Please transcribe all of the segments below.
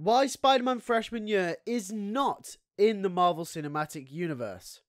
Why Spider Man Freshman Year is not in the Marvel Cinematic Universe.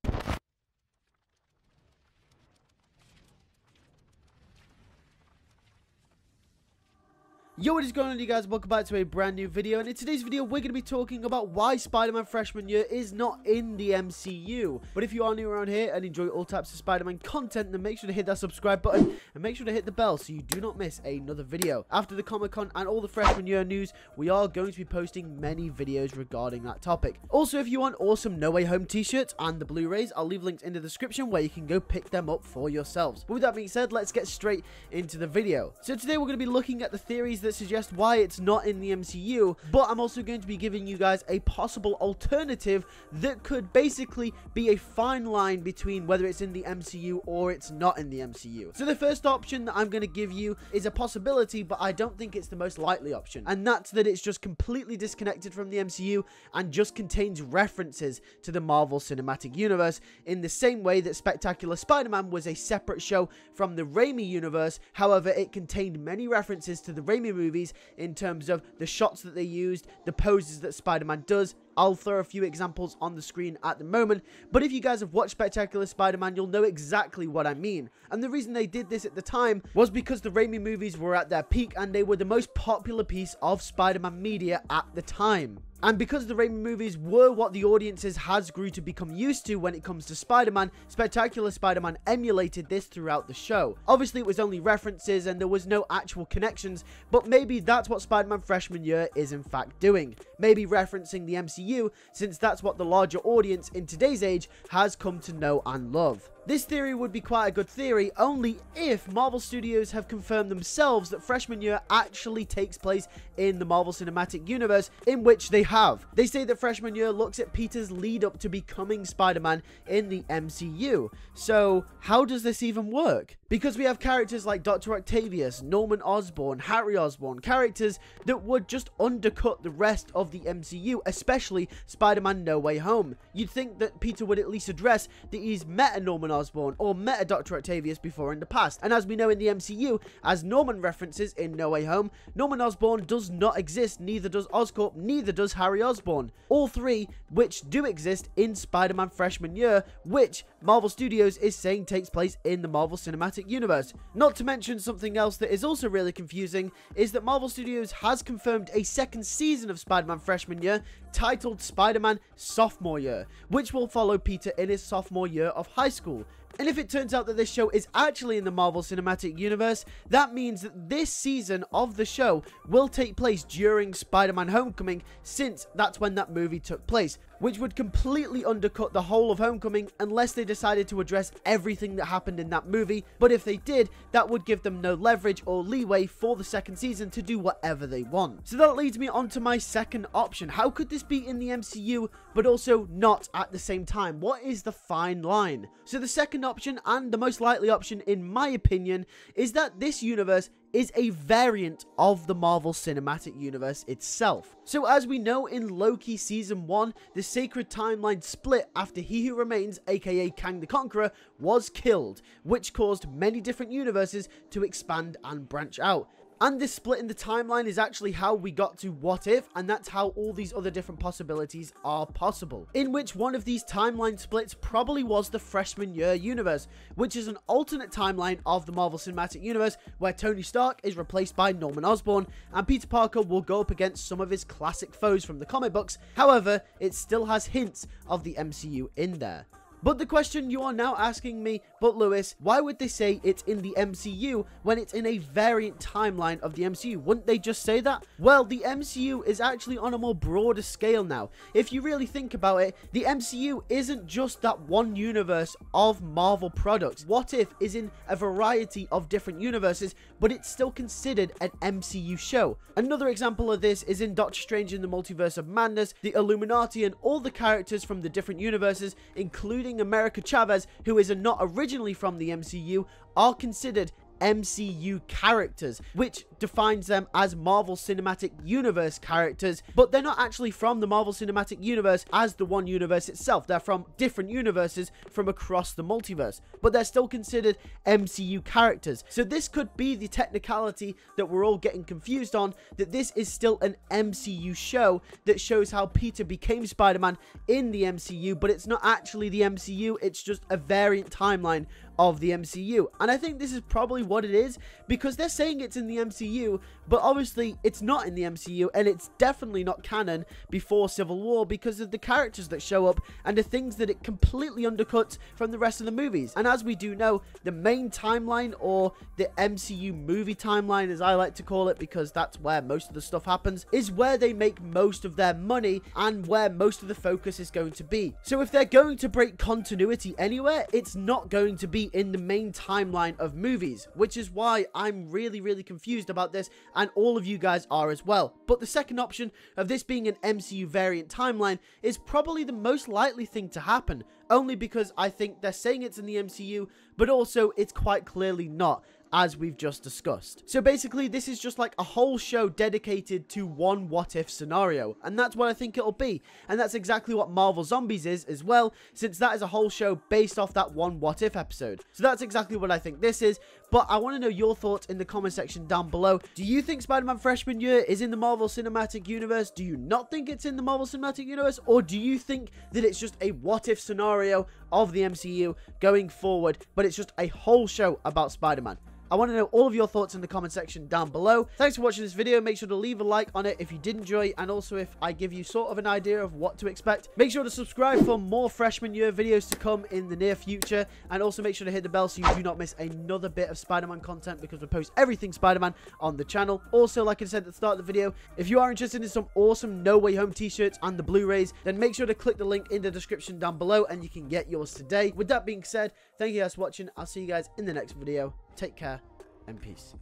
Yo, what is going on you guys? Welcome back to a brand new video, and in today's video, we're going to be talking about why Spider-Man Freshman Year is not in the MCU. But if you are new around here and enjoy all types of Spider-Man content, then make sure to hit that subscribe button, and make sure to hit the bell so you do not miss another video. After the Comic-Con and all the Freshman Year news, we are going to be posting many videos regarding that topic. Also, if you want awesome No Way Home t-shirts and the Blu-rays, I'll leave links in the description where you can go pick them up for yourselves. But with that being said, let's get straight into the video. So today we're going to be looking at the theories that that suggest why it's not in the MCU, but I'm also going to be giving you guys a possible alternative that could basically be a fine line between whether it's in the MCU or it's not in the MCU. So the first option that I'm going to give you is a possibility, but I don't think it's the most likely option, and that's that it's just completely disconnected from the MCU and just contains references to the Marvel Cinematic Universe in the same way that Spectacular Spider-Man was a separate show from the Raimi universe, however it contained many references to the Raimi movies in terms of the shots that they used, the poses that Spider-Man does. I'll throw a few examples on the screen at the moment, but if you guys have watched Spectacular Spider-Man, you'll know exactly what I mean. And the reason they did this at the time was because the Raimi movies were at their peak and they were the most popular piece of Spider-Man media at the time. And because the Raimi movies were what the audiences has grew to become used to when it comes to Spider-Man, Spectacular Spider-Man emulated this throughout the show. Obviously, it was only references and there was no actual connections, but maybe that's what Spider-Man Freshman Year is in fact doing. Maybe referencing the MCU, since that's what the larger audience in today's age has come to know and love. This theory would be quite a good theory only if Marvel Studios have confirmed themselves that freshman year actually takes place in the Marvel Cinematic Universe, in which they have. They say that freshman year looks at Peter's lead up to becoming Spider-Man in the MCU. So, how does this even work? Because we have characters like Dr. Octavius, Norman Osborn, Harry Osborn, characters that would just undercut the rest of the MCU, especially Spider-Man No Way Home. You'd think that Peter would at least address that he's met a Norman Osborn or met a Dr. Octavius before in the past. And as we know in the MCU, as Norman references in No Way Home, Norman Osborn does not exist, neither does Oscorp, neither does Harry Osborn. All three which do exist in Spider-Man Freshman Year, which Marvel Studios is saying takes place in the Marvel Cinematic Universe. Not to mention something else that is also really confusing is that Marvel Studios has confirmed a second season of Spider-Man Freshman Year titled Spider-Man Sophomore Year, which will follow Peter in his sophomore year of high school. And if it turns out that this show is actually in the Marvel Cinematic Universe, that means that this season of the show will take place during Spider-Man Homecoming, since that's when that movie took place which would completely undercut the whole of Homecoming unless they decided to address everything that happened in that movie, but if they did, that would give them no leverage or leeway for the second season to do whatever they want. So that leads me on to my second option. How could this be in the MCU, but also not at the same time? What is the fine line? So the second option, and the most likely option in my opinion, is that this universe is a variant of the Marvel Cinematic Universe itself. So as we know in Loki Season 1, the sacred timeline split after He Who Remains, aka Kang the Conqueror, was killed, which caused many different universes to expand and branch out. And this split in the timeline is actually how we got to What If, and that's how all these other different possibilities are possible. In which one of these timeline splits probably was the freshman year universe, which is an alternate timeline of the Marvel Cinematic Universe where Tony Stark is replaced by Norman Osborn, and Peter Parker will go up against some of his classic foes from the comic books. However, it still has hints of the MCU in there. But the question you are now asking me, but Lewis, why would they say it's in the MCU when it's in a variant timeline of the MCU? Wouldn't they just say that? Well, the MCU is actually on a more broader scale now. If you really think about it, the MCU isn't just that one universe of Marvel products. What If is in a variety of different universes, but it's still considered an MCU show. Another example of this is in Doctor Strange in the Multiverse of Madness, the Illuminati and all the characters from the different universes, including including America Chavez, who is not originally from the MCU, are considered MCU characters, which defines them as Marvel Cinematic Universe characters, but they're not actually from the Marvel Cinematic Universe as the one universe itself. They're from different universes from across the multiverse, but they're still considered MCU characters. So this could be the technicality that we're all getting confused on, that this is still an MCU show that shows how Peter became Spider-Man in the MCU, but it's not actually the MCU, it's just a variant timeline of the MCU. And I think this is probably what it is because they're saying it's in the MCU, but obviously it's not in the MCU and it's definitely not canon before Civil War because of the characters that show up and the things that it completely undercuts from the rest of the movies. And as we do know, the main timeline or the MCU movie timeline as I like to call it because that's where most of the stuff happens is where they make most of their money and where most of the focus is going to be. So if they're going to break continuity anywhere, it's not going to be in the main timeline of movies, which is why I'm really, really confused about this, and all of you guys are as well. But the second option of this being an MCU variant timeline is probably the most likely thing to happen, only because I think they're saying it's in the MCU, but also it's quite clearly not as we've just discussed. So basically, this is just like a whole show dedicated to one what if scenario, and that's what I think it'll be. And that's exactly what Marvel Zombies is as well, since that is a whole show based off that one what if episode. So that's exactly what I think this is, but I want to know your thoughts in the comment section down below. Do you think Spider-Man Freshman Year is in the Marvel Cinematic Universe? Do you not think it's in the Marvel Cinematic Universe? Or do you think that it's just a what if scenario of the MCU going forward, but it's just a whole show about Spider-Man? I want to know all of your thoughts in the comment section down below. Thanks for watching this video. Make sure to leave a like on it if you did enjoy and also if I give you sort of an idea of what to expect. Make sure to subscribe for more freshman year videos to come in the near future and also make sure to hit the bell so you do not miss another bit of Spider-Man content because we post everything Spider-Man on the channel. Also, like I said at the start of the video, if you are interested in some awesome No Way Home t-shirts and the Blu-rays, then make sure to click the link in the description down below and you can get yours today. With that being said, thank you guys for watching. I'll see you guys in the next video. Take care and peace.